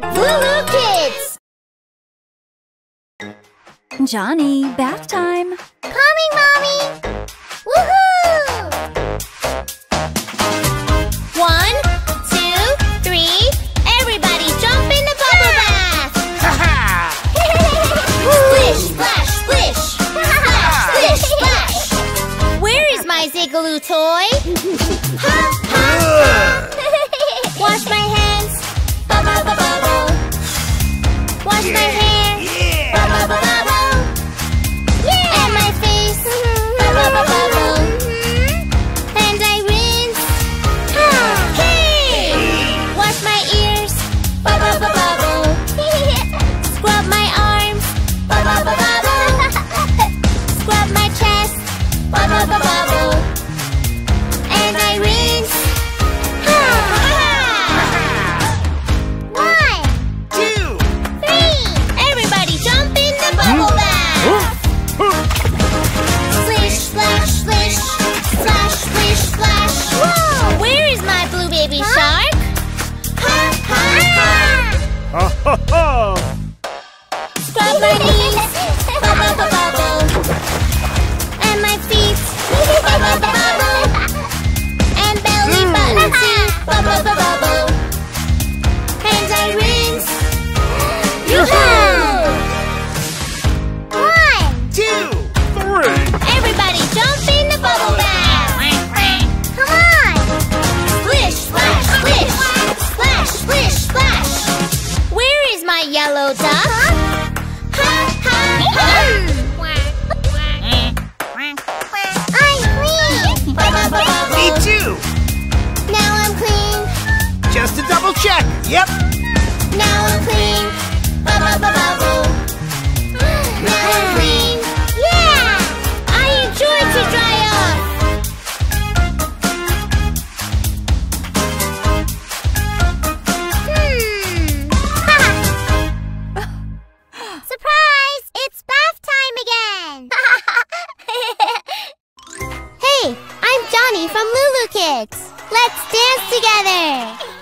LooLoo Kids! Johnny, bath time! Coming, Mommy! Woohoo! One, two, three, everybody jump in the bubble bath! splash, splash, splash! Where is my toy? Hop, hop! Wash my hands! Ba, ba, ba, my hand. Ha ha ha! check. Yep. Now I'm clean. Ba ba ba ba boom. Now I'm clean. Yeah! I enjoy to dry off. Hmm. Surprise! It's bath time again. hey, I'm Johnny from LooLoo Kids. Let's dance together!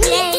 play.